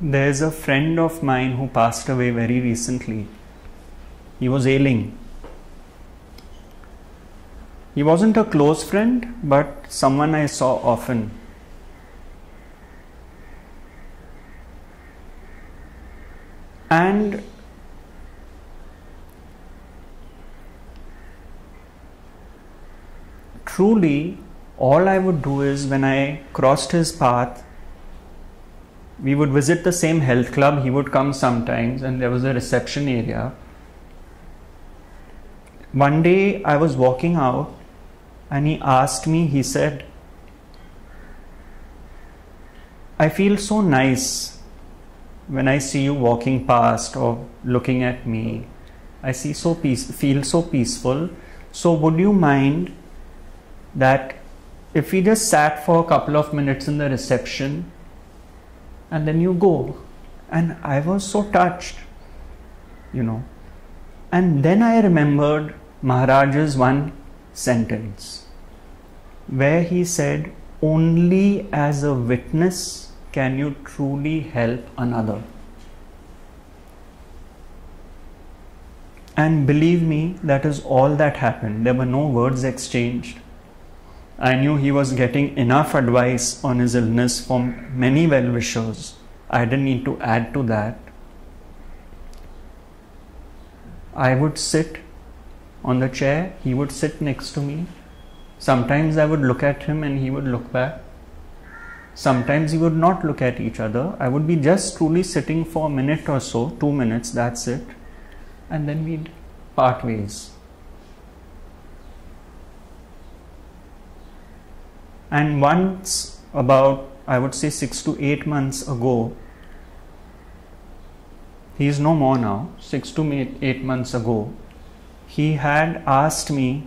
There's a friend of mine who passed away very recently. He was ailing. He wasn't a close friend, but someone I saw often. And truly, all I would do is when I crossed his path, we would visit the same health club. He would come sometimes, and there was a reception area. One day I was walking out, and he asked me, he said, I feel so nice when I see you walking past or looking at me. I see so peace, feel so peaceful. So would you mind that if we just sat for a couple of minutes in the reception and then you go? And I was so touched, you know. And then I remembered Maharaj's one sentence where he said, Only as a witness can you truly help another. And believe me, that is all that happened. There were no words exchanged. I knew he was getting enough advice on his illness from many well wishers. I didn't need to add to that. I would sit on the chair, he would sit next to me. Sometimes I would look at him and he would look back. Sometimes we would not look at each other. I would be just truly sitting for a minute or so, two minutes, that's it. And then we'd part ways. And once, about I would say six to eight months ago, he is no more now, six to eight months ago, he had asked me,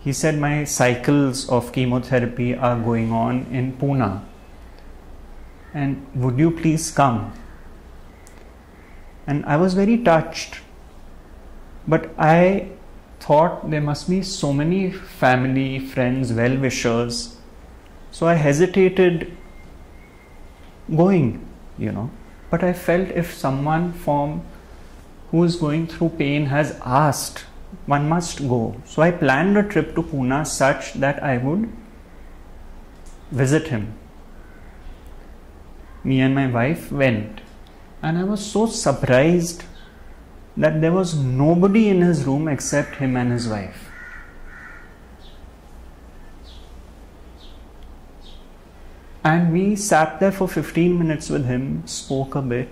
he said, My cycles of chemotherapy are going on in Pune. And would you please come? And I was very touched. But I thought there must be so many family, friends, well wishers. So I hesitated going, you know. But I felt if someone from who is going through pain has asked, one must go. So I planned a trip to Pune such that I would visit him. Me and my wife went, and I was so surprised that there was nobody in his room except him and his wife. And we sat there for 15 minutes with him, spoke a bit,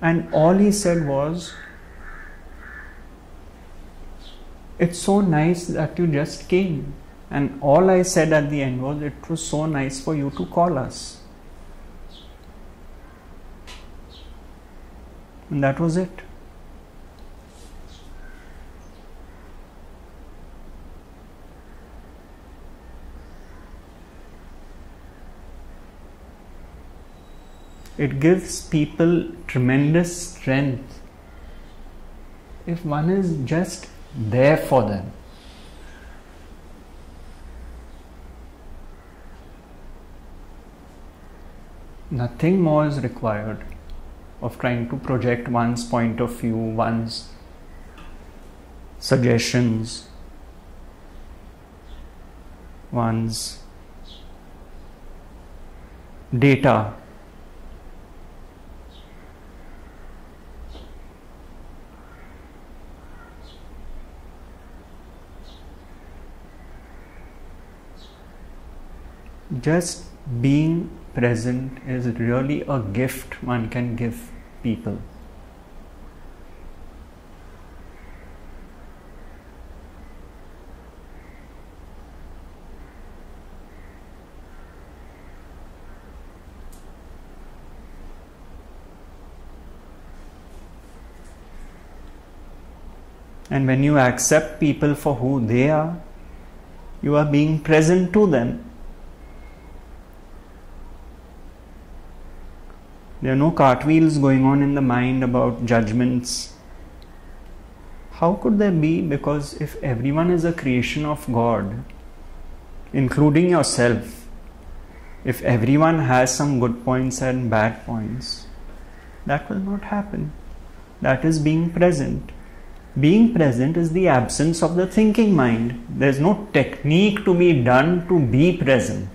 and all he said was, It's so nice that you just came. And all I said at the end was, It was so nice for you to call us. And that was it. It gives people tremendous strength if one is just there for them. Nothing more is required of trying to project one's point of view, one's suggestions, one's data. Just being present is really a gift one can give people. And when you accept people for who they are, you are being present to them. There are no cartwheels going on in the mind about judgments. How could there be? Because if everyone is a creation of God, including yourself, if everyone has some good points and bad points. That will not happen. That is being present. Being present is the absence of the thinking mind. There's no technique to be done to be present.